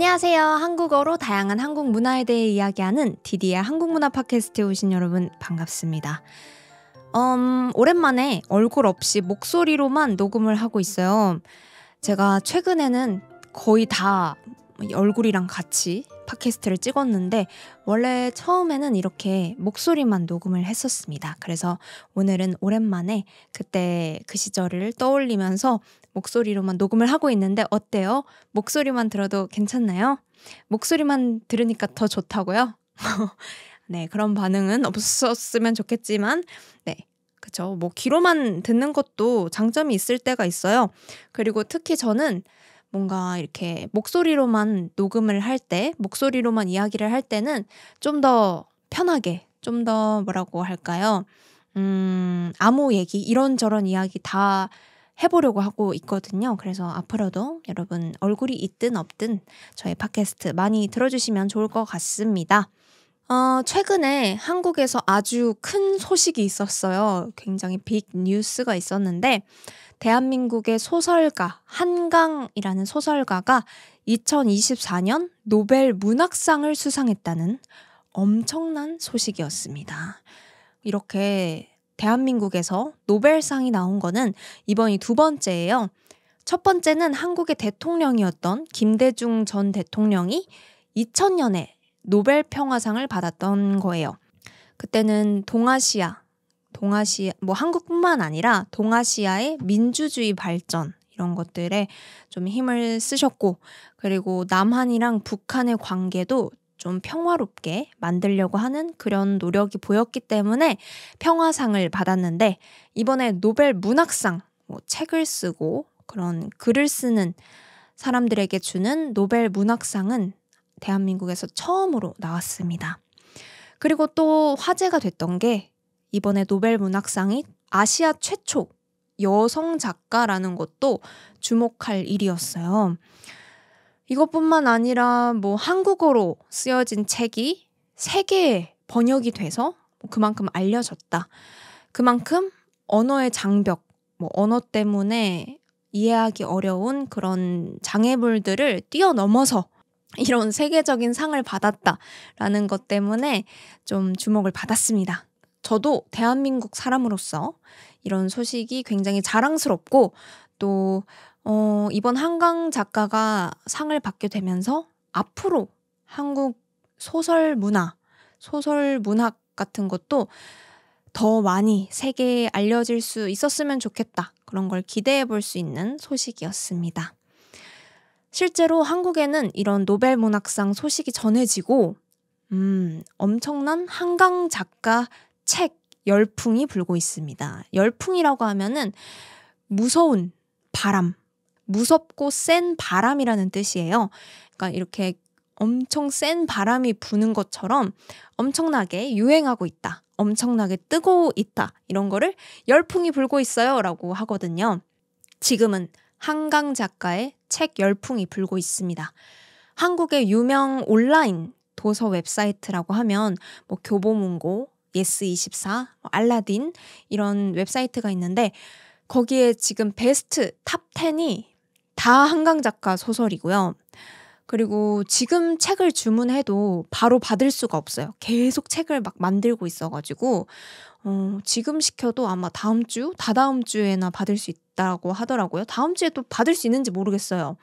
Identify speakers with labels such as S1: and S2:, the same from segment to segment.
S1: 안녕하세요. 한국어로 다양한 한국 문화에 대해 이야기하는 디디의 한국문화 팟캐스트에 오신 여러분 반갑습니다. 음, 오랜만에 얼굴 없이 목소리로만 녹음을 하고 있어요. 제가 최근에는 거의 다 얼굴이랑 같이 팟캐스트를 찍었는데 원래 처음에는 이렇게 목소리만 녹음을 했었습니다. 그래서 오늘은 오랜만에 그때 그 시절을 떠올리면서 목소리로만 녹음을 하고 있는데 어때요? 목소리만 들어도 괜찮나요? 목소리만 들으니까 더 좋다고요? 네, 그런 반응은 없었으면 좋겠지만, 네. 그쵸. 뭐, 귀로만 듣는 것도 장점이 있을 때가 있어요. 그리고 특히 저는 뭔가 이렇게 목소리로만 녹음을 할 때, 목소리로만 이야기를 할 때는 좀 더 편하게, 좀 더 뭐라고 할까요? 음, 아무 얘기, 이런저런 이야기 다 해보려고 하고 있거든요. 그래서 앞으로도 여러분 얼굴이 있든 없든 저의 팟캐스트 많이 들어주시면 좋을 것 같습니다. 어, 최근에 한국에서 아주 큰 소식이 있었어요. 굉장히 빅 뉴스가 있었는데, 대한민국의 소설가, 한강이라는 소설가가 2024년 노벨 문학상을 수상했다는 엄청난 소식이었습니다. 이렇게 대한민국에서 노벨상이 나온 거는 이번이 두 번째예요. 첫 번째는 한국의 대통령이었던 김대중 전 대통령이 2000년에 노벨 평화상을 받았던 거예요. 그때는 동아시아, 동아시아, 뭐 한국뿐만 아니라 동아시아의 민주주의 발전, 이런 것들에 좀 힘을 쓰셨고, 그리고 남한이랑 북한의 관계도 좀 평화롭게 만들려고 하는 그런 노력이 보였기 때문에 평화상을 받았는데 이번에 노벨 문학상 뭐 책을 쓰고 그런 글을 쓰는 사람들에게 주는 노벨 문학상은 대한민국에서 처음으로 나왔습니다. 그리고 또 화제가 됐던 게 이번에 노벨 문학상이 아시아 최초 여성 작가라는 것도 주목할 일이었어요. 이것뿐만 아니라 뭐 한국어로 쓰여진 책이 세계에 번역이 돼서 그만큼 알려졌다. 그만큼 언어의 장벽, 뭐 언어 때문에 이해하기 어려운 그런 장애물들을 뛰어넘어서 이런 세계적인 상을 받았다라는 것 때문에 좀 주목을 받았습니다. 저도 대한민국 사람으로서 이런 소식이 굉장히 자랑스럽고 또 어, 이번 한강 작가가 상을 받게 되면서 앞으로 한국 소설 문화, 소설 문학 같은 것도 더 많이 세계에 알려질 수 있었으면 좋겠다. 그런 걸 기대해 볼 수 있는 소식이었습니다. 실제로 한국에는 이런 노벨 문학상 소식이 전해지고, 음, 엄청난 한강 작가 책 열풍이 불고 있습니다. 열풍이라고 하면은 무서운 바람, 무섭고 센 바람이라는 뜻이에요. 그러니까 이렇게 엄청 센 바람이 부는 것처럼 엄청나게 유행하고 있다. 엄청나게 뜨고 있다. 이런 거를 열풍이 불고 있어요. 라고 하거든요. 지금은 한강 작가의 책 열풍이 불고 있습니다. 한국의 유명 온라인 도서 웹사이트라고 하면 뭐 교보문고, 예스24, 알라딘 이런 웹사이트가 있는데 거기에 지금 best top 10이 다 한강 작가 소설이고요. 그리고 지금 책을 주문해도 바로 받을 수가 없어요. 계속 책을 막 만들고 있어가지고, 어, 지금 시켜도 아마 다음 주, 다다음 주에나 받을 수 있다고 하더라고요. 다음 주에 도 받을 수 있는지 모르겠어요.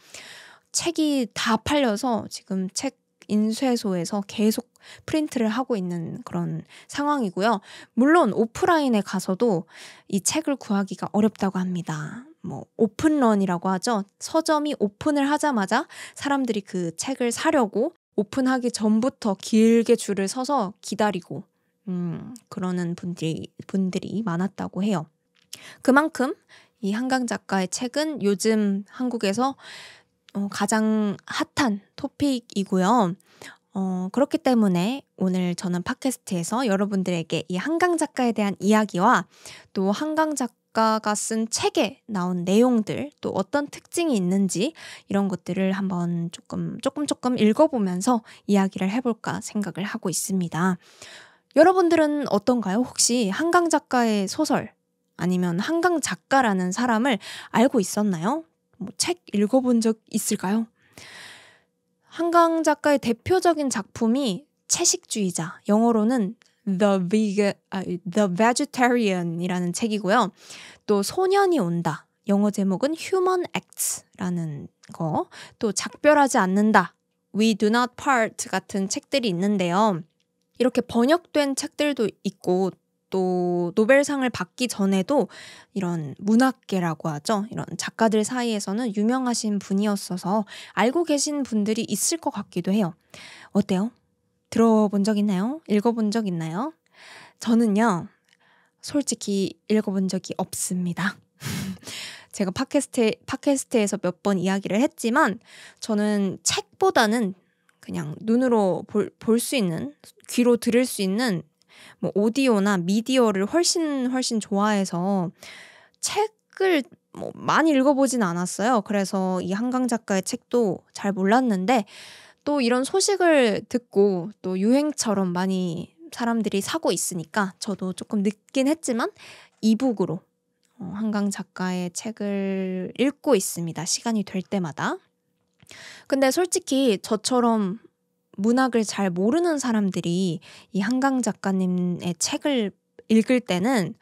S1: 책이 다 팔려서 지금 책 인쇄소에서 계속 프린트를 하고 있는 그런 상황이고요. 물론 오프라인에 가서도 이 책을 구하기가 어렵다고 합니다. 뭐 오픈런이라고 하죠. 서점이 오픈을 하자마자 사람들이 그 책을 사려고 오픈하기 전부터 길게 줄을 서서 기다리고 음, 그러는 분들이 분들이 많았다고 해요. 그만큼 이 한강 작가의 책은 요즘 한국에서 어, 가장 핫한 토픽이고요. 어, 그렇기 때문에 오늘 저는 팟캐스트에서 여러분들에게 이 한강 작가에 대한 이야기와 또 한강 작가 작가가 쓴 책에 나온 내용들 또 어떤 특징이 있는지 이런 것들을 한번 조금 조금 조금 읽어보면서 이야기를 해볼까 생각을 하고 있습니다. 여러분들은 어떤가요? 혹시 한강 작가의 소설 아니면 한강 작가라는 사람을 알고 있었나요? 뭐 책 읽어본 적 있을까요? 한강 작가의 대표적인 작품이 채식주의자, 영어로는 The Vegan, 아, The Vegetarian이라는 책이고요. 또 소년이 온다. 영어 제목은 Human Acts라는 거. 또 작별하지 않는다. We Do Not Part 같은 책들이 있는데요. 이렇게 번역된 책들도 있고 또 노벨상을 받기 전에도 이런 문학계라고 하죠. 이런 작가들 사이에서는 유명하신 분이었어서 알고 계신 분들이 있을 것 같기도 해요. 어때요? 들어본 적 있나요? 읽어본 적 있나요? 저는요, 솔직히 읽어본 적이 없습니다. 제가 팟캐스트, 팟캐스트에서 몇 번 이야기를 했지만, 저는 책보다는 그냥 눈으로 볼 수 있는, 귀로 들을 수 있는 뭐 오디오나 미디어를 훨씬 훨씬 좋아해서 책을 뭐 많이 읽어보진 않았어요. 그래서 이 한강 작가의 책도 잘 몰랐는데 또 이런 소식을 듣고 또 유행처럼 많이 사람들이 사고 있으니까 저도 조금 늦긴 했지만 이북으로 어, 한강 작가의 책을 읽고 있습니다. 시간이 될 때마다. 근데 솔직히 저처럼 문학을 잘 모르는 사람들이 이 한강 작가님의 책을 읽을 때는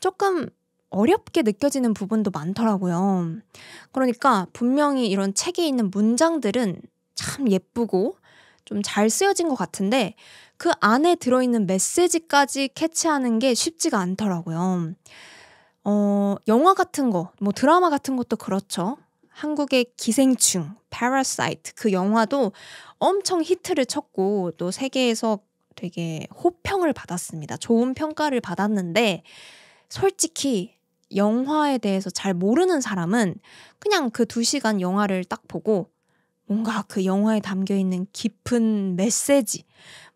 S1: 조금 어렵게 느껴지는 부분도 많더라고요. 그러니까 분명히 이런 책에 있는 문장들은 참 예쁘고 좀 잘 쓰여진 것 같은데 그 안에 들어있는 메시지까지 캐치하는 게 쉽지가 않더라고요. 어, 영화 같은 거, 뭐 드라마 같은 것도 그렇죠. 한국의 기생충, Parasite 그 영화도 엄청 히트를 쳤고 또 세계에서 되게 호평을 받았습니다. 좋은 평가를 받았는데 솔직히 영화에 대해서 잘 모르는 사람은 그냥 그 두 시간 영화를 딱 보고 뭔가 그 영화에 담겨 있는 깊은 메시지,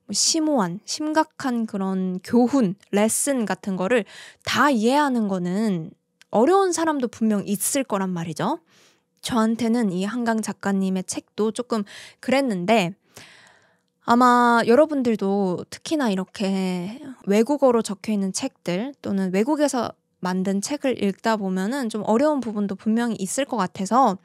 S1: 뭐 심오한, 심각한 그런 교훈, 레슨 같은 거를 다 이해하는 거는 어려운 사람도 분명 있을 거란 말이죠. 저한테는 이 한강 작가님의 책도 조금 그랬는데 아마 여러분들도 특히나 이렇게 외국어로 적혀 있는 책들 또는 외국에서 만든 책을 읽다 보면은 좀 어려운 부분도 분명히 있을 것 같아서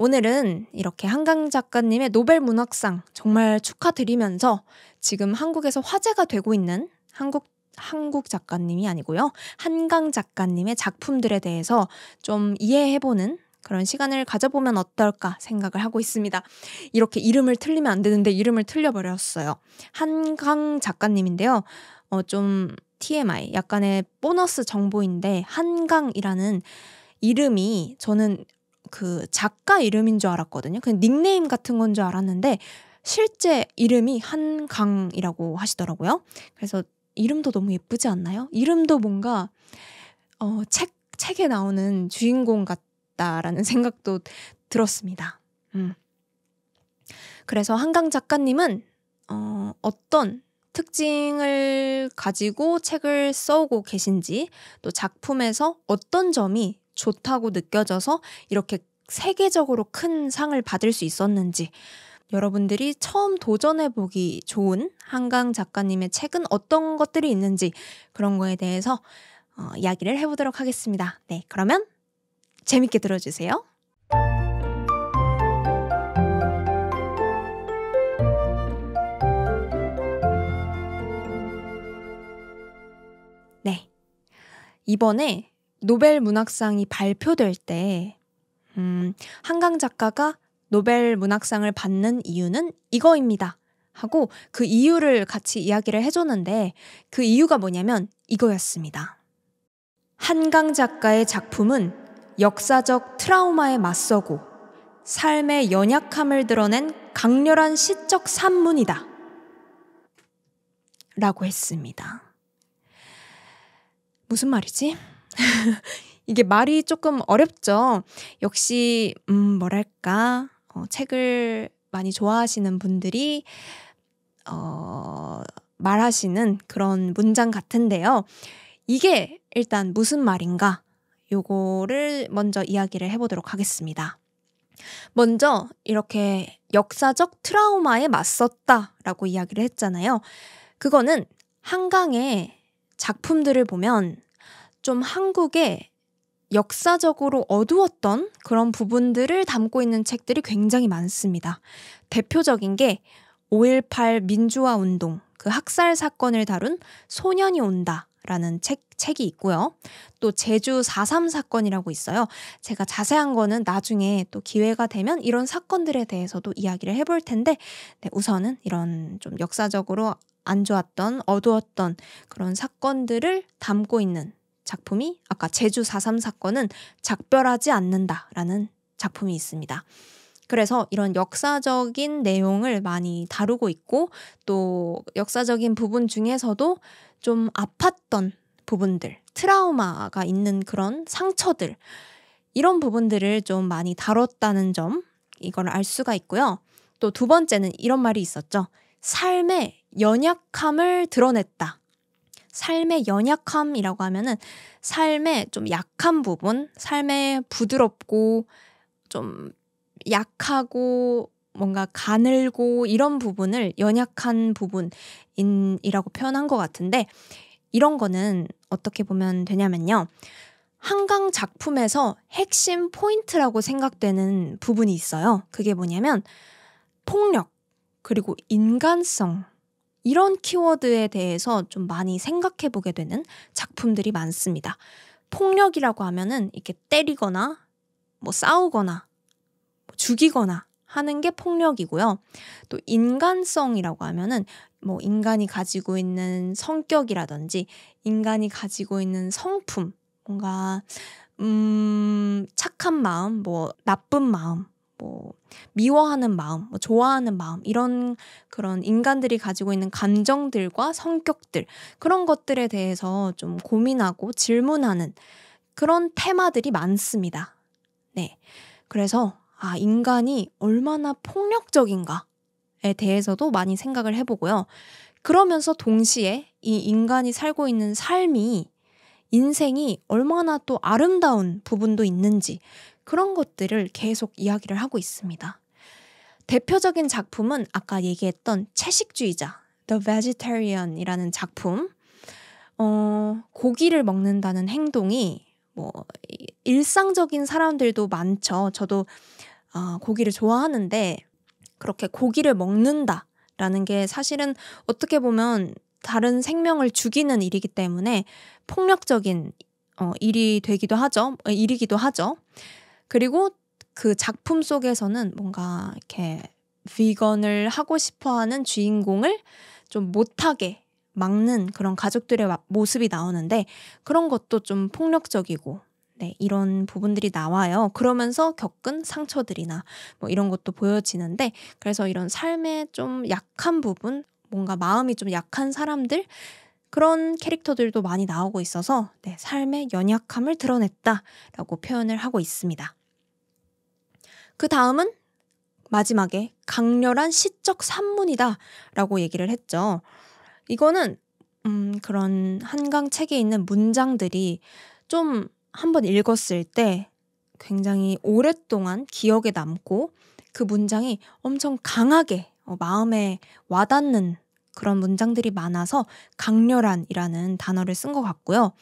S1: 오늘은 이렇게 한강 작가님의 노벨 문학상 정말 축하드리면서 지금 한국에서 화제가 되고 있는 한국 한국 작가님이 아니고요. 한강 작가님의 작품들에 대해서 좀 이해해보는 그런 시간을 가져보면 어떨까 생각을 하고 있습니다. 이렇게 이름을 틀리면 안 되는데 이름을 틀려버렸어요. 한강 작가님인데요. 어, 좀 TMI, 약간의 보너스 정보인데, 한강이라는 이름이 저는 그 작가 이름인 줄 알았거든요. 그냥 닉네임 같은 건 줄 알았는데, 실제 이름이 한강이라고 하시더라고요. 그래서 이름도 너무 예쁘지 않나요? 이름도 뭔가, 어, 책, 책에 나오는 주인공 같 같다라는 생각도 들었습니다. 음. 그래서 한강 작가님은 어, 어떤 특징을 가지고 책을 써오고 계신지 또 작품에서 어떤 점이 좋다고 느껴져서 이렇게 세계적으로 큰 상을 받을 수 있었는지 여러분들이 처음 도전해보기 좋은 한강 작가님의 책은 어떤 것들이 있는지 그런 거에 대해서 어, 이야기를 해보도록 하겠습니다. 네, 그러면 재밌게 들어주세요. 네. 이번에 노벨 문학상이 발표될 때, 음, 한강 작가가 노벨 문학상을 받는 이유는 이거입니다. 하고 그 이유를 같이 이야기를 해줬는데 그 이유가 뭐냐면 이거였습니다. 한강 작가의 작품은 역사적 트라우마에 맞서고 삶의 연약함을 드러낸 강렬한 시적 산문이다. 라고 했습니다. 무슨 말이지? 이게 말이 조금 어렵죠. 역시, 음, 뭐랄까, 어, 책을 많이 좋아하시는 분들이, 어, 말하시는 그런 문장 같은데요. 이게 일단 무슨 말인가? 요거를 먼저 이야기를 해보도록 하겠습니다. 먼저 이렇게 역사적 트라우마에 맞섰다라고 이야기를 했잖아요. 그거는 한강의 작품들을 보면 좀 한국의 역사적으로 어두웠던 그런 부분들을 담고 있는 책들이 굉장히 많습니다. 대표적인 게 5.18 민주화 운동, 그 학살 사건을 다룬 소년이 온다. 라는 책, 책이 있고요. 또 제주 4.3 사건이라고 있어요. 제가 자세한 거는 나중에 또 기회가 되면 이런 사건들에 대해서도 이야기를 해볼 텐데, 네, 우선은 이런 좀 역사적으로 안 좋았던, 어두웠던 그런 사건들을 담고 있는 작품이 아까 제주 4.3 사건은 작별하지 않는다라는 작품이 있습니다. 그래서 이런 역사적인 내용을 많이 다루고 있고 또 역사적인 부분 중에서도 좀 아팠던 부분들, 트라우마가 있는 그런 상처들, 이런 부분들을 좀 많이 다뤘다는 점, 이걸 알 수가 있고요. 또 두 번째는 이런 말이 있었죠. 삶의 연약함을 드러냈다. 삶의 연약함이라고 하면은 삶의 좀 약한 부분, 삶의 부드럽고 좀 약하고 뭔가 가늘고 이런 부분을 연약한 부분이라고 표현한 것 같은데 이런 거는 어떻게 보면 되냐면요. 한강 작품에서 핵심 포인트라고 생각되는 부분이 있어요. 그게 뭐냐면 폭력, 그리고 인간성, 이런 키워드에 대해서 좀 많이 생각해 보게 되는 작품들이 많습니다. 폭력이라고 하면은 이렇게 때리거나 뭐 싸우거나 뭐 죽이거나 하는 게 폭력이고요. 또 인간성이라고 하면은 뭐 인간이 가지고 있는 성격이라든지 인간이 가지고 있는 성품, 뭔가 음 착한 마음, 뭐 나쁜 마음, 뭐 미워하는 마음, 뭐 좋아하는 마음 이런 그런 인간들이 가지고 있는 감정들과 성격들 그런 것들에 대해서 좀 고민하고 질문하는 그런 테마들이 많습니다. 네. 그래서 아, 인간이 얼마나 폭력적인가에 대해서도 많이 생각을 해 보고요. 그러면서 동시에 이 인간이 살고 있는 삶이 인생이 얼마나 또 아름다운 부분도 있는지 그런 것들을 계속 이야기를 하고 있습니다. 대표적인 작품은 아까 얘기했던 채식주의자, The Vegetarian이라는 작품. 어, 고기를 먹는다는 행동이 뭐 일상적인 사람들도 많죠. 저도 어, 고기를 좋아하는데 그렇게 고기를 먹는다라는 게 사실은 어떻게 보면 다른 생명을 죽이는 일이기 때문에 폭력적인 어, 일이 되기도 하죠. 어, 일이기도 하죠. 그리고 그 작품 속에서는 뭔가 이렇게 비건을 하고 싶어 하는 주인공을 좀 못하게 막는 그런 가족들의 모습이 나오는데 그런 것도 좀 폭력적이고 네, 이런 부분들이 나와요. 그러면서 겪은 상처들이나 뭐 이런 것도 보여지는데 그래서 이런 삶의 좀 약한 부분, 뭔가 마음이 좀 약한 사람들 그런 캐릭터들도 많이 나오고 있어서 네, 삶의 연약함을 드러냈다라고 표현을 하고 있습니다. 그 다음은 마지막에 강렬한 시적 산문이다 라고 얘기를 했죠. 이거는 음, 그런 한강 책에 있는 문장들이 좀 한번 읽었을 때 굉장히 오랫동안 기억에 남고 그 문장이 엄청 강하게 어, 마음에 와닿는 그런 문장들이 많아서 강렬한이라는 단어를 쓴 것 같고요.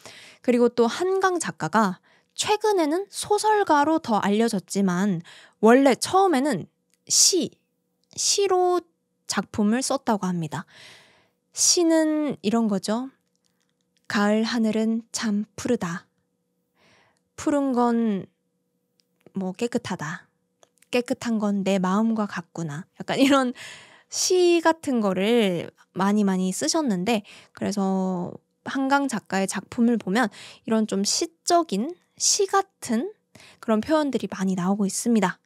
S1: 그리고 또 한강 작가가 최근에는 소설가로 더 알려졌지만 원래 처음에는 시, 시로 작품을 썼다고 합니다. 시는 이런 거죠. 가을 하늘은 참 푸르다. 푸른 건 뭐 깨끗하다. 깨끗한 건 내 마음과 같구나. 약간 이런 시 같은 거를 많이 많이 쓰셨는데 그래서 한강 작가의 작품을 보면 이런 좀 시적인 시 같은 그런 표현들이 많이 나오고 있습니다.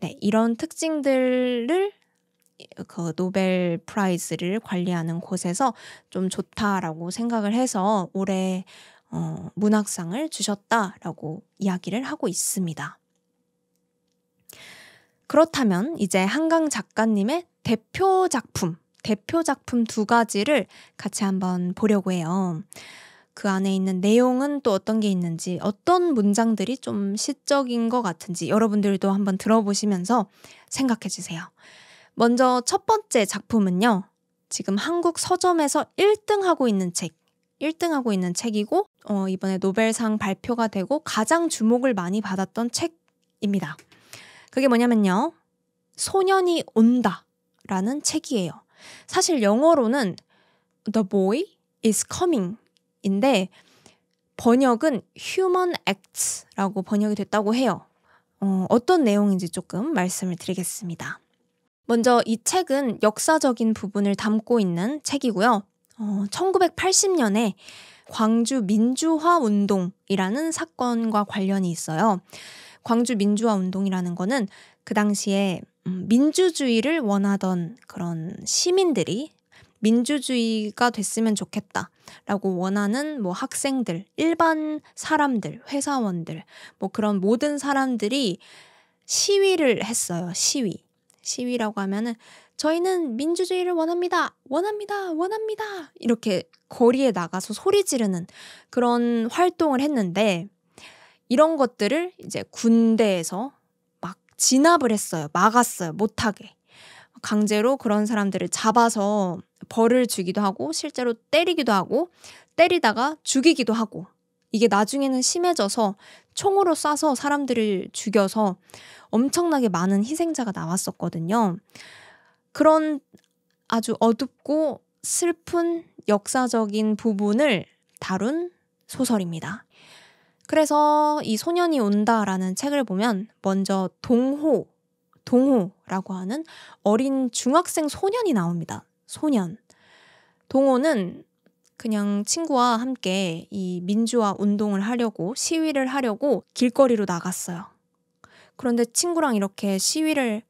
S1: 네, 이런 특징들을 그 Nobel Prize를 관리하는 곳에서 좀 좋다라고 생각을 해서 올해 어, 문학상을 주셨다라고 이야기를 하고 있습니다. 그렇다면 이제 한강 작가님의 대표 작품, 대표 작품 두 가지를 같이 한번 보려고 해요. 그 안에 있는 내용은 또 어떤 게 있는지, 어떤 문장들이 좀 시적인 것 같은지 여러분들도 한번 들어보시면서 생각해 주세요. 먼저 첫 번째 작품은요. 지금 한국 서점에서 1등 하고 있는 책. 1등 하고 있는 책이고 어, 이번에 노벨상 발표가 되고 가장 주목을 많이 받았던 책입니다. 그게 뭐냐면요. 소년이 온다 라는 책이에요. 사실 영어로는 The Boy is Coming 인데 번역은 Human Acts라고 번역이 됐다고 해요. 어, 어떤 내용인지 조금 말씀을 드리겠습니다. 먼저 이 책은 역사적인 부분을 담고 있는 책이고요. 어, 1980년에 광주 민주화 운동이라는 사건과 관련이 있어요. 광주 민주화 운동이라는 거는 그 당시에 음, 민주주의를 원하던 그런 시민들이 민주주의가 됐으면 좋겠다 라고 원하는 뭐 학생들, 일반 사람들, 회사원들, 뭐 그런 모든 사람들이 시위를 했어요. 시위. 시위라고 하면은 저희는 민주주의를 원합니다. 원합니다. 원합니다. 이렇게 거리에 나가서 소리 지르는 그런 활동을 했는데 이런 것들을 이제 군대에서 막 진압을 했어요. 막았어요. 못하게. 강제로 그런 사람들을 잡아서 벌을 주기도 하고 실제로 때리기도 하고 때리다가 죽이기도 하고 이게 나중에는 심해져서 총으로 쏴서 사람들을 죽여서 엄청나게 많은 희생자가 나왔었거든요. 그런 아주 어둡고 슬픈 역사적인 부분을 다룬 소설입니다. 그래서 이 소년이 온다라는 책을 보면 먼저 동호, 동호라고 하는 어린 중학생 소년이 나옵니다. 소년. 동호는 그냥 친구와 함께 이 민주화 운동을 하려고 시위를 하려고 길거리로 나갔어요. 그런데 친구랑 이렇게 시위를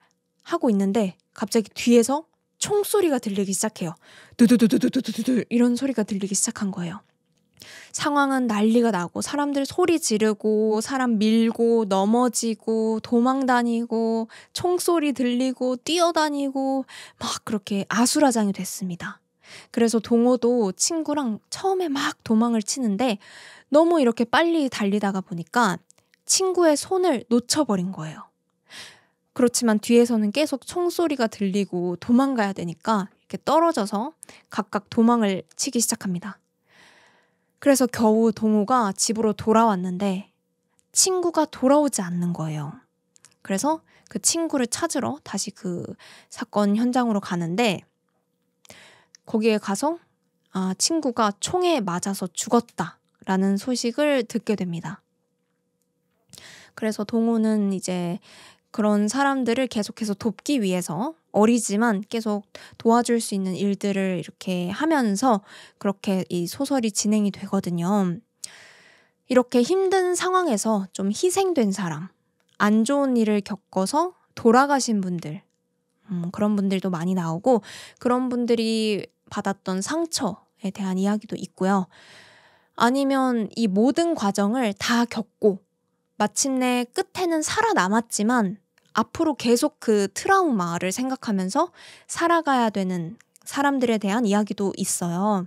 S1: 하고 있는데 갑자기 뒤에서 총소리가 들리기 시작해요. 두두두두두두두 이런 소리가 들리기 시작한 거예요. 상황은 난리가 나고 사람들 소리 지르고 사람 밀고 넘어지고 도망 다니고 총소리 들리고 뛰어다니고 막 그렇게 아수라장이 됐습니다. 그래서 동호도 친구랑 처음에 막 도망을 치는데 너무 이렇게 빨리 달리다가 보니까 친구의 손을 놓쳐버린 거예요. 그렇지만 뒤에서는 계속 총소리가 들리고 도망가야 되니까 이렇게 떨어져서 각각 도망을 치기 시작합니다. 그래서 겨우 동호가 집으로 돌아왔는데 친구가 돌아오지 않는 거예요. 그래서 그 친구를 찾으러 다시 그 사건 현장으로 가는데 거기에 가서 아, 친구가 총에 맞아서 죽었다라는 소식을 듣게 됩니다. 그래서 동호는 이제 그런 사람들을 계속해서 돕기 위해서 어리지만 계속 도와줄 수 있는 일들을 이렇게 하면서 그렇게 이 소설이 진행이 되거든요. 이렇게 힘든 상황에서 좀 희생된 사람, 안 좋은 일을 겪어서 돌아가신 분들, 음, 그런 분들도 많이 나오고 그런 분들이 받았던 상처에 대한 이야기도 있고요. 아니면 이 모든 과정을 다 겪고 마침내 끝에는 살아남았지만 앞으로 계속 그 트라우마를 생각하면서 살아가야 되는 사람들에 대한 이야기도 있어요.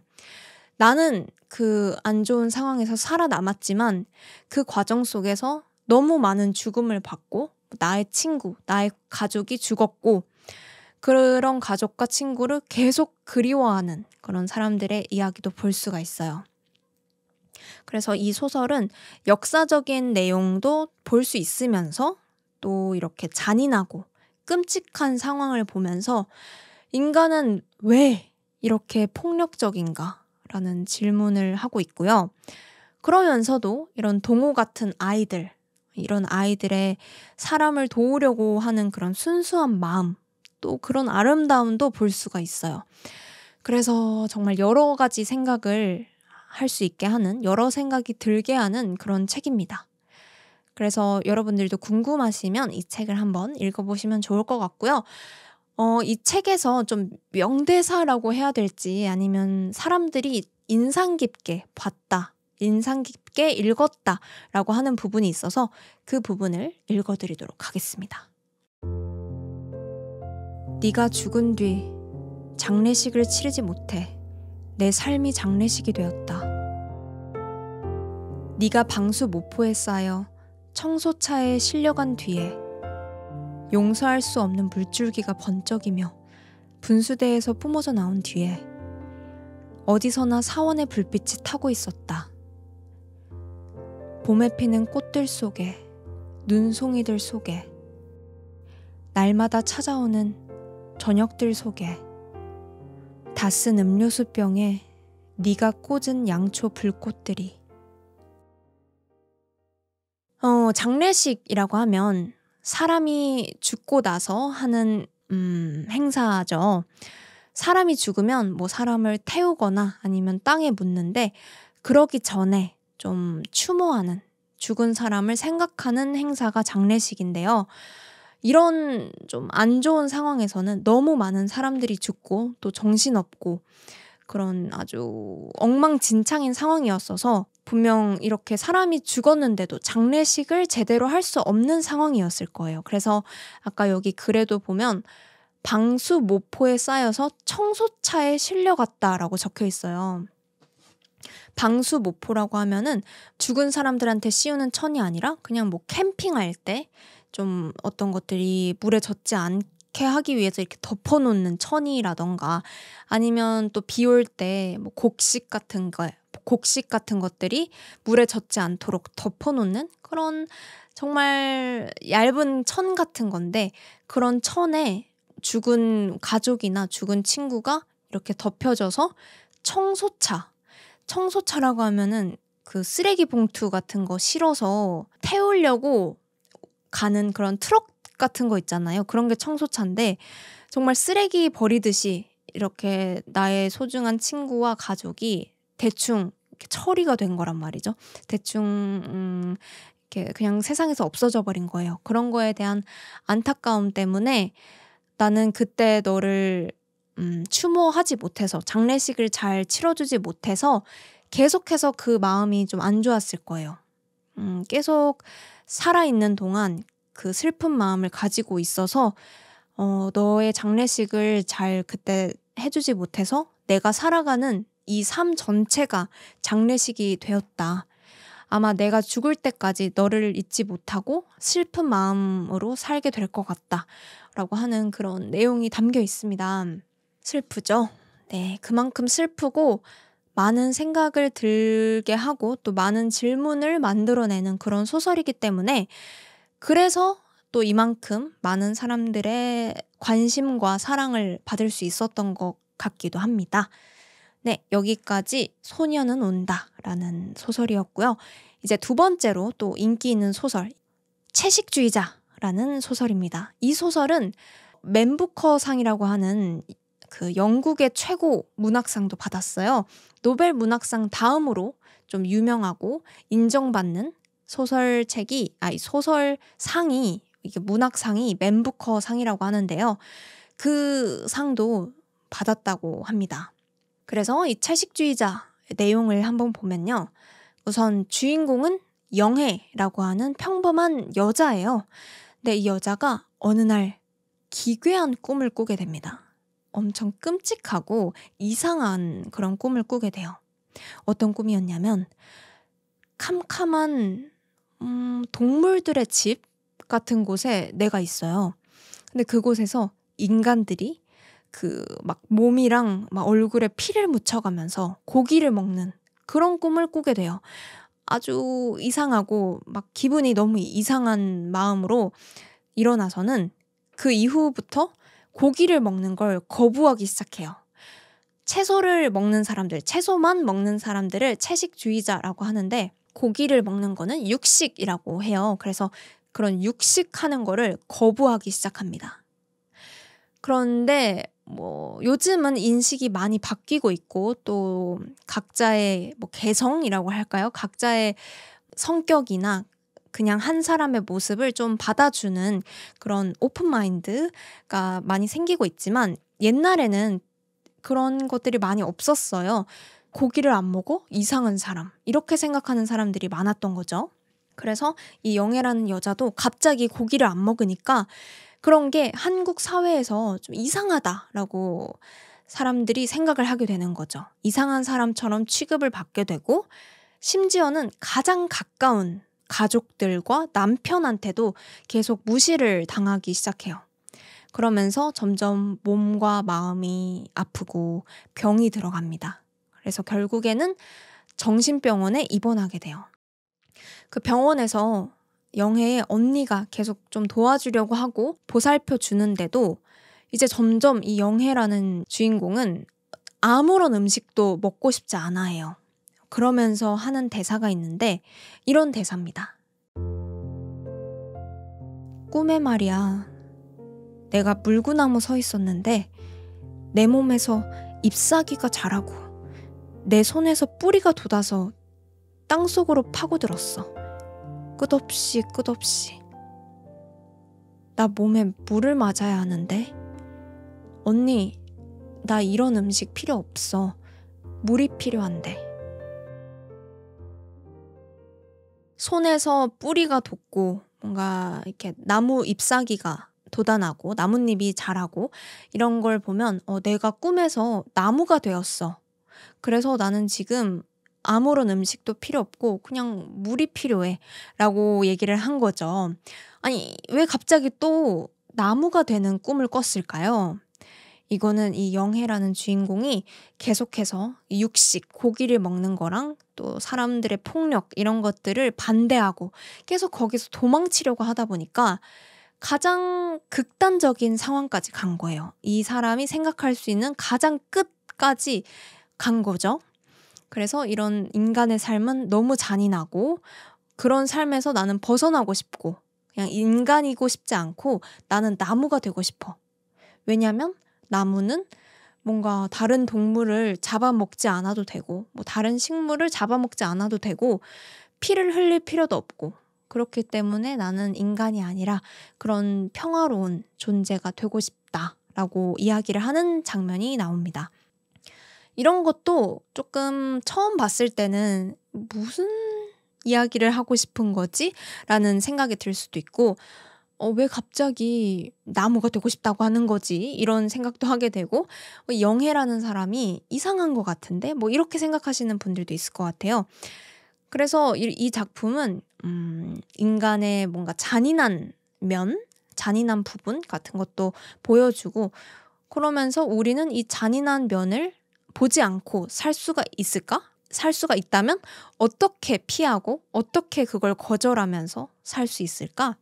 S1: 나는 그 안 좋은 상황에서 살아남았지만 그 과정 속에서 너무 많은 죽음을 받고 나의 친구, 나의 가족이 죽었고 그런 가족과 친구를 계속 그리워하는 그런 사람들의 이야기도 볼 수가 있어요. 그래서 이 소설은 역사적인 내용도 볼 수 있으면서 또 이렇게 잔인하고 끔찍한 상황을 보면서 인간은 왜 이렇게 폭력적인가? 라는 질문을 하고 있고요. 그러면서도 이런 동호 같은 아이들, 이런 아이들의 사람을 도우려고 하는 그런 순수한 마음, 또 그런 아름다움도 볼 수가 있어요. 그래서 정말 여러 가지 생각을 할 수 있게 하는, 여러 생각이 들게 하는 그런 책입니다. 그래서 여러분들도 궁금하시면 이 책을 한번 읽어보시면 좋을 것 같고요. 어, 이 책에서 좀 명대사라고 해야 될지 아니면 사람들이 인상 깊게 봤다, 인상 깊게 읽었다 라고 하는 부분이 있어서 그 부분을 읽어드리도록 하겠습니다. 네가 죽은 뒤 장례식을 치르지 못해 내 삶이 장례식이 되었다. 네가 방수 모포에 쌓여 청소차에 실려간 뒤에 용서할 수 없는 물줄기가 번쩍이며 분수대에서 뿜어져 나온 뒤에 어디서나 사원의 불빛이 타고 있었다. 봄에 피는 꽃들 속에, 눈송이들 속에, 날마다 찾아오는 저녁들 속에, 다 쓴 음료수병에 네가 꽂은 양초 불꽃들이. 어, 장례식이라고 하면 사람이 죽고 나서 하는 음, 행사죠. 사람이 죽으면 뭐 사람을 태우거나 아니면 땅에 묻는데 그러기 전에 좀 추모하는 죽은 사람을 생각하는 행사가 장례식인데요. 이런 좀 안 좋은 상황에서는 너무 많은 사람들이 죽고 또 정신없고 그런 아주 엉망진창인 상황이었어서 분명 이렇게 사람이 죽었는데도 장례식을 제대로 할 수 없는 상황이었을 거예요. 그래서 아까 여기 글에도 보면 방수 모포에 쌓여서 청소차에 실려갔다라고 적혀 있어요. 방수 모포라고 하면은 죽은 사람들한테 씌우는 천이 아니라 그냥 뭐 캠핑할 때 좀 어떤 것들이 물에 젖지 않게 하기 위해서 이렇게 덮어놓는 천이라던가 아니면 또 비 올 때 뭐 곡식 같은 거 곡식 같은 것들이 물에 젖지 않도록 덮어놓는 그런 정말 얇은 천 같은 건데 그런 천에 죽은 가족이나 죽은 친구가 이렇게 덮여져서 청소차, 청소차라고 하면은 그 쓰레기 봉투 같은 거 실어서 태우려고 가는 그런 트럭 같은 거 있잖아요. 그런 게 청소차인데 정말 쓰레기 버리듯이 이렇게 나의 소중한 친구와 가족이 대충 처리가 된 거란 말이죠. 대충 음, 이렇게 그냥 세상에서 없어져 버린 거예요. 그런 거에 대한 안타까움 때문에 나는 그때 너를 음, 추모하지 못해서 장례식을 잘 치러주지 못해서 계속해서 그 마음이 좀 안 좋았을 거예요. 음, 계속 살아있는 동안 그 슬픈 마음을 가지고 있어서 어, 너의 장례식을 잘 그때 해주지 못해서 내가 살아가는 이 삶 전체가 장례식이 되었다. 아마 내가 죽을 때까지 너를 잊지 못하고 슬픈 마음으로 살게 될 것 같다. 라고 하는 그런 내용이 담겨 있습니다. 슬프죠? 네, 그만큼 슬프고 많은 생각을 들게 하고 또 많은 질문을 만들어내는 그런 소설이기 때문에 그래서 또 이만큼 많은 사람들의 관심과 사랑을 받을 수 있었던 것 같기도 합니다. 네, 여기까지 소녀는 온다라는 소설이었고요. 이제 두 번째로 또 인기 있는 소설, 채식주의자라는 소설입니다. 이 소설은 맨부커상이라고 하는 그 영국의 최고 문학상도 받았어요. 노벨 문학상 다음으로 좀 유명하고 인정받는 소설책이 아니 소설상이 이게 문학상이 맨부커상이라고 하는데요. 그 상도 받았다고 합니다. 그래서 이 채식주의자 내용을 한번 보면요. 우선 주인공은 영혜라고 하는 평범한 여자예요. 근데 이 여자가 어느 날 기괴한 꿈을 꾸게 됩니다. 엄청 끔찍하고 이상한 그런 꿈을 꾸게 돼요. 어떤 꿈이었냐면 캄캄한 음, 동물들의 집 같은 곳에 내가 있어요. 근데 그곳에서 인간들이 그 막 몸이랑 막 얼굴에 피를 묻혀가면서 고기를 먹는 그런 꿈을 꾸게 돼요. 아주 이상하고 막 기분이 너무 이상한 마음으로 일어나서는 그 이후부터 고기를 먹는 걸 거부하기 시작해요. 채소를 먹는 사람들, 채소만 먹는 사람들을 채식주의자라고 하는데 고기를 먹는 거는 육식이라고 해요. 그래서 그런 육식하는 거를 거부하기 시작합니다. 그런데 뭐 요즘은 인식이 많이 바뀌고 있고 또 각자의 뭐 개성이라고 할까요? 각자의 성격이나 그냥 한 사람의 모습을 좀 받아주는 그런 오픈 마인드가 많이 생기고 있지만 옛날에는 그런 것들이 많이 없었어요. 고기를 안 먹어? 이상한 사람. 이렇게 생각하는 사람들이 많았던 거죠. 그래서 이 영애라는 여자도 갑자기 고기를 안 먹으니까 그런 게 한국 사회에서 좀 이상하다라고 사람들이 생각을 하게 되는 거죠. 이상한 사람처럼 취급을 받게 되고 심지어는 가장 가까운 가족들과 남편한테도 계속 무시를 당하기 시작해요. 그러면서 점점 몸과 마음이 아프고 병이 들어갑니다. 그래서 결국에는 정신병원에 입원하게 돼요. 그 병원에서 영혜의 언니가 계속 좀 도와주려고 하고 보살펴 주는데도 이제 점점 이 영혜라는 주인공은 아무런 음식도 먹고 싶지 않아 해요. 그러면서 하는 대사가 있는데 이런 대사입니다. 꿈에 말이야. 내가 물구나무 서 있었는데 내 몸에서 잎사귀가 자라고 내 손에서 뿌리가 돋아서 땅속으로 파고들었어. 끝없이 끝없이. 나 몸에 물을 맞아야 하는데. 언니, 나 이런 음식 필요 없어. 물이 필요한데. 손에서 뿌리가 돋고 뭔가 이렇게 나무 잎사귀가 돋아나고 나뭇잎이 자라고 이런 걸 보면 어, 내가 꿈에서 나무가 되었어. 그래서 나는 지금 아무런 음식도 필요 없고 그냥 물이 필요해. 라고 얘기를 한 거죠. 아니, 왜 갑자기 또 나무가 되는 꿈을 꿨을까요? 이거는 이 영혜라는 주인공이 계속해서 육식, 고기를 먹는 거랑 또 사람들의 폭력 이런 것들을 반대하고 계속 거기서 도망치려고 하다 보니까 가장 극단적인 상황까지 간 거예요. 이 사람이 생각할 수 있는 가장 끝까지 간 거죠. 그래서 이런 인간의 삶은 너무 잔인하고 그런 삶에서 나는 벗어나고 싶고 그냥 인간이고 싶지 않고 나는 나무가 되고 싶어. 왜냐면 나무는 뭔가 다른 동물을 잡아먹지 않아도 되고 뭐 다른 식물을 잡아먹지 않아도 되고 피를 흘릴 필요도 없고 그렇기 때문에 나는 인간이 아니라 그런 평화로운 존재가 되고 싶다라고 이야기를 하는 장면이 나옵니다. 이런 것도 조금 처음 봤을 때는 무슨 이야기를 하고 싶은 거지? 라는 생각이 들 수도 있고, 어, 왜 갑자기 나무가 되고 싶다고 하는 거지? 이런 생각도 하게 되고, 어, 영혜라는 사람이 이상한 것 같은데? 뭐 이렇게 생각하시는 분들도 있을 것 같아요. 그래서 이, 이 작품은, 음, 인간의 뭔가 잔인한 면? 잔인한 부분 같은 것도 보여주고, 그러면서 우리는 이 잔인한 면을 보지 않고 살 수가 있을까? 살 수가 있다면 어떻게 피하고 어떻게 그걸 거절하면서 살 수 있을까?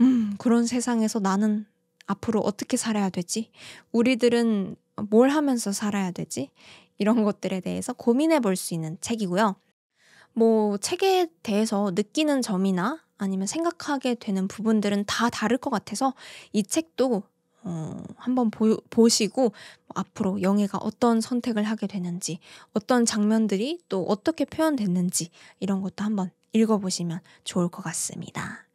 S1: 음, 그런 세상에서 나는 앞으로 어떻게 살아야 되지? 우리들은 뭘 하면서 살아야 되지? 이런 것들에 대해서 고민해 볼 수 있는 책이고요. 뭐, 책에 대해서 느끼는 점이나 아니면 생각하게 되는 부분들은 다 다를 것 같아서 이 책도 어, 한번 보, 보시고 앞으로 영애가 어떤 선택을 하게 되는지, 어떤 장면들이 또 어떻게 표현됐는지 이런 것도 한번 읽어보시면 좋을 것 같습니다.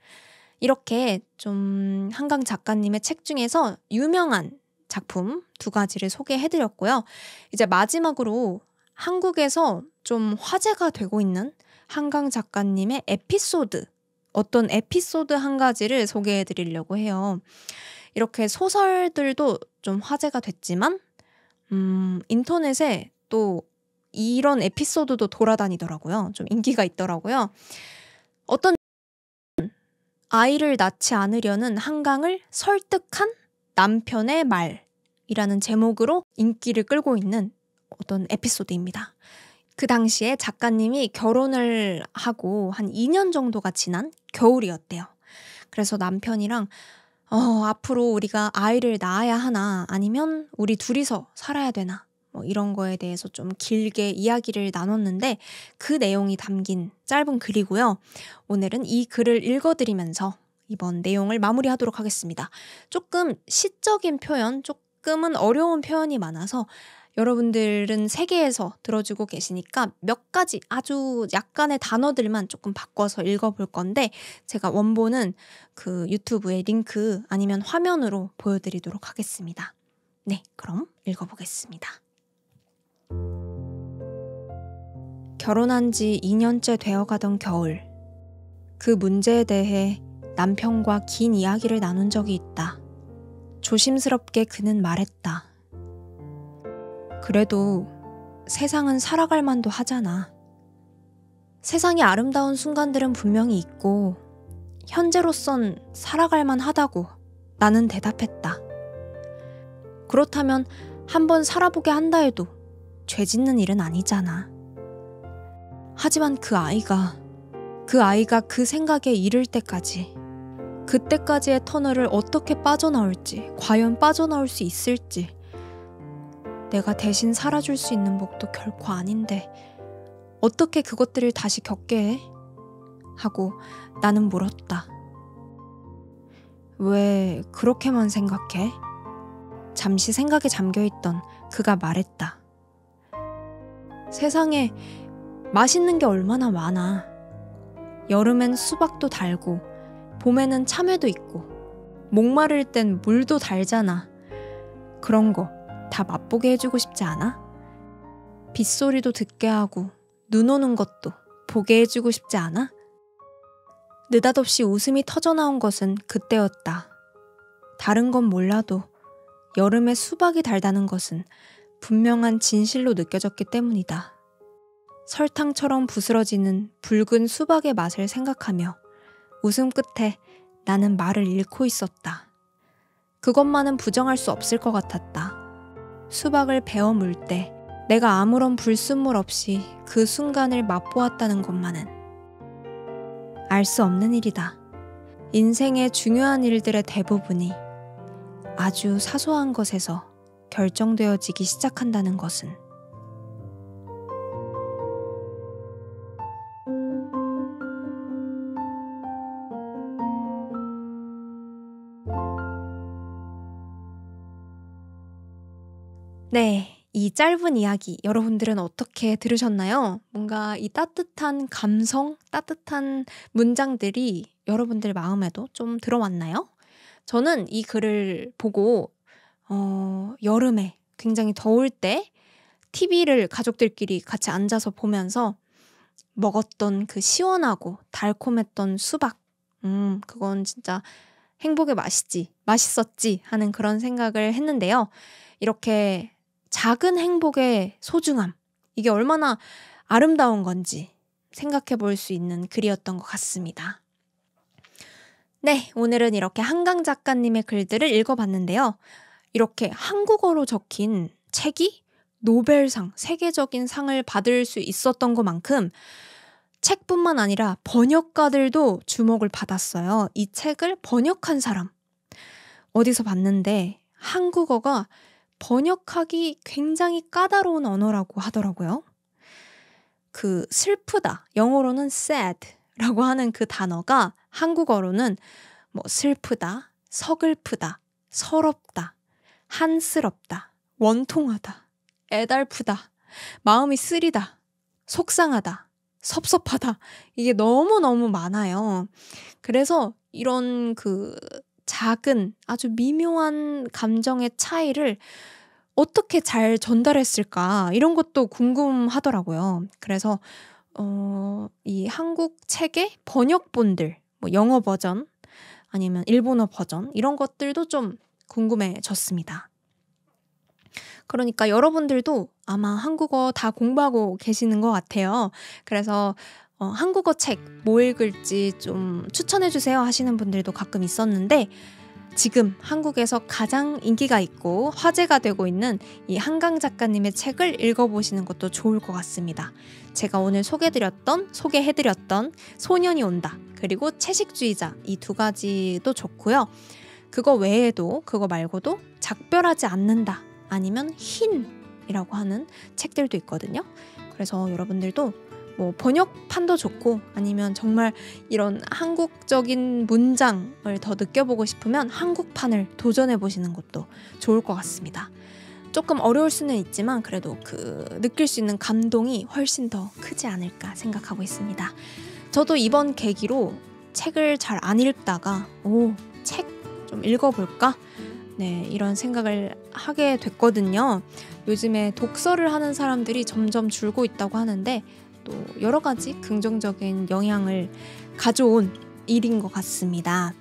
S1: 이렇게 좀 한강 작가님의 책 중에서 유명한 작품 두 가지를 소개해드렸고요. 이제 마지막으로 한국에서 좀 화제가 되고 있는 한강 작가님의 에피소드, 어떤 에피소드 한 가지를 소개해드리려고 해요. 이렇게 소설들도 좀 화제가 됐지만, 음, 인터넷에 또 이런 에피소드도 돌아다니더라고요. 좀 인기가 있더라고요. 어떤 아이를 낳지 않으려는 한강을 설득한 남편의 말이라는 제목으로 인기를 끌고 있는 어떤 에피소드입니다. 그 당시에 작가님이 결혼을 하고 한 2년 정도가 지난 겨울이었대요. 그래서 남편이랑 어, 앞으로 우리가 아이를 낳아야 하나 아니면 우리 둘이서 살아야 되나 뭐 이런 거에 대해서 좀 길게 이야기를 나눴는데 그 내용이 담긴 짧은 글이고요. 오늘은 이 글을 읽어드리면서 이번 내용을 마무리하도록 하겠습니다. 조금 시적인 표현, 조금은 어려운 표현이 많아서 여러분들은 세계에서 들어주고 계시니까 몇 가지 아주 약간의 단어들만 조금 바꿔서 읽어볼 건데 제가 원본은 그 유튜브에 링크 아니면 화면으로 보여드리도록 하겠습니다. 네, 그럼 읽어보겠습니다. 결혼한 지 2년째 되어가던 겨울. 그 문제에 대해 남편과 긴 이야기를 나눈 적이 있다. 조심스럽게 그는 말했다. 그래도 세상은 살아갈 만도 하잖아. 세상이 아름다운 순간들은 분명히 있고, 현재로선 살아갈 만 하다고 나는 대답했다. 그렇다면 한번 살아보게 한다 해도 죄 짓는 일은 아니잖아. 하지만 그 아이가, 그 아이가 그 생각에 이를 때까지, 그때까지의 터널을 어떻게 빠져나올지, 과연 빠져나올 수 있을지, 내가 대신 살아줄 수 있는 목도 결코 아닌데, 어떻게 그것들을 다시 겪게 해? 하고 나는 물었다. 왜 그렇게만 생각해? 잠시 생각에 잠겨있던 그가 말했다. 세상에 맛있는 게 얼마나 많아. 여름엔 수박도 달고, 봄에는 참외도 있고, 목마를 땐 물도 달잖아. 그런 거 다 맛보게 해주고 싶지 않아? 빗소리도 듣게 하고, 눈 오는 것도 보게 해주고 싶지 않아? 느닷없이 웃음이 터져나온 것은 그때였다. 다른 건 몰라도 여름에 수박이 달다는 것은 분명한 진실로 느껴졌기 때문이다. 설탕처럼 부스러지는 붉은 수박의 맛을 생각하며 웃음 끝에 나는 말을 잃고 있었다. 그것만은 부정할 수 없을 것 같았다. 수박을 베어 물 때 내가 아무런 불순물 없이 그 순간을 맛보았다는 것만은 알 수 없는 일이다. 인생의 중요한 일들의 대부분이 아주 사소한 것에서 결정되어지기 시작한다는 것은 네. 이 짧은 이야기 여러분들은 어떻게 들으셨나요? 뭔가 이 따뜻한 감성, 따뜻한 문장들이 여러분들 마음에도 좀 들어왔나요? 저는 이 글을 보고 어, 여름에 굉장히 더울 때 TV를 가족들끼리 같이 앉아서 보면서 먹었던 그 시원하고 달콤했던 수박. 음, 그건 진짜 행복의 맛이지, 맛있었지 하는 그런 생각을 했는데요. 이렇게 작은 행복의 소중함. 이게 얼마나 아름다운 건지 생각해 볼 수 있는 글이었던 것 같습니다. 네, 오늘은 이렇게 한강 작가님의 글들을 읽어봤는데요. 이렇게 한국어로 적힌 책이 노벨상, 세계적인 상을 받을 수 있었던 것만큼 책뿐만 아니라 번역가들도 주목을 받았어요. 이 책을 번역한 사람. 어디서 봤는데 한국어가 번역하기 굉장히 까다로운 언어라고 하더라고요. 그 슬프다. 영어로는 sad라고 하는 그 단어가 한국어로는 뭐 슬프다, 서글프다, 서럽다, 한스럽다, 원통하다, 애달프다, 마음이 쓰리다, 속상하다, 섭섭하다. 이게 너무너무 많아요. 그래서 이런 그 작은 아주 미묘한 감정의 차이를 어떻게 잘 전달했을까 이런 것도 궁금하더라고요. 그래서 어, 이 한국 책의 번역본들, 뭐 영어 버전 아니면 일본어 버전 이런 것들도 좀 궁금해졌습니다. 그러니까 여러분들도 아마 한국어 다 공부하고 계시는 것 같아요. 그래서 어, 한국어 책 뭐 읽을지 좀 추천해 주세요 하시는 분들도 가끔 있었는데 지금 한국에서 가장 인기가 있고 화제가 되고 있는 이 한강 작가님의 책을 읽어보시는 것도 좋을 것 같습니다. 제가 오늘 소개드렸던, 소개해드렸던 소년이 온다. 그리고 채식주의자 이 두 가지도 좋고요. 그거 외에도, 그거 말고도 작별하지 않는다. 아니면 흰이라고 하는 책들도 있거든요. 그래서 여러분들도 뭐 번역판도 좋고 아니면 정말 이런 한국적인 문장을 더 느껴보고 싶으면 한국판을 도전해 보시는 것도 좋을 것 같습니다. 조금 어려울 수는 있지만 그래도 그 느낄 수 있는 감동이 훨씬 더 크지 않을까 생각하고 있습니다. 저도 이번 계기로 책을 잘 안 읽다가 오, 책 좀 읽어볼까? 네, 이런 생각을 하게 됐거든요. 요즘에 독서를 하는 사람들이 점점 줄고 있다고 하는데 또 여러 가지 긍정적인 영향을 가져온 일인 것 같습니다.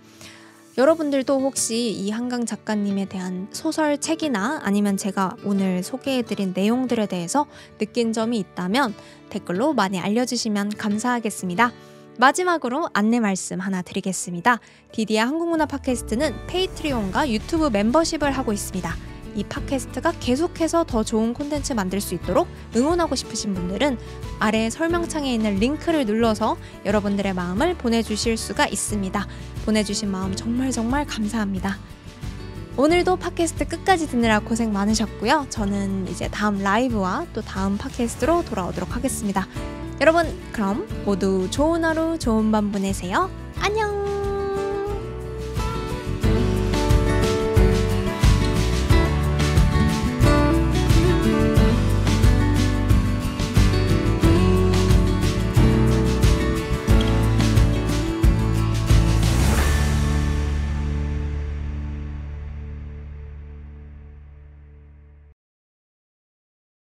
S1: 여러분들도 혹시 이 한강 작가님에 대한 소설 책이나 아니면 제가 오늘 소개해드린 내용들에 대해서 느낀 점이 있다면 댓글로 많이 알려주시면 감사하겠습니다. 마지막으로 안내 말씀 하나 드리겠습니다. 디디의 한국문화 팟캐스트는 Patreon과 유튜브 멤버십을 하고 있습니다. 이 팟캐스트가 계속해서 더 좋은 콘텐츠 만들 수 있도록 응원하고 싶으신 분들은 아래 설명창에 있는 링크를 눌러서 여러분들의 마음을 보내주실 수가 있습니다. 보내주신 마음 정말 정말 감사합니다. 오늘도 팟캐스트 끝까지 듣느라 고생 많으셨고요. 저는 이제 다음 라이브와 또 다음 팟캐스트로 돌아오도록 하겠습니다. 여러분, 그럼 모두 좋은 하루, 좋은 밤 보내세요. 안녕!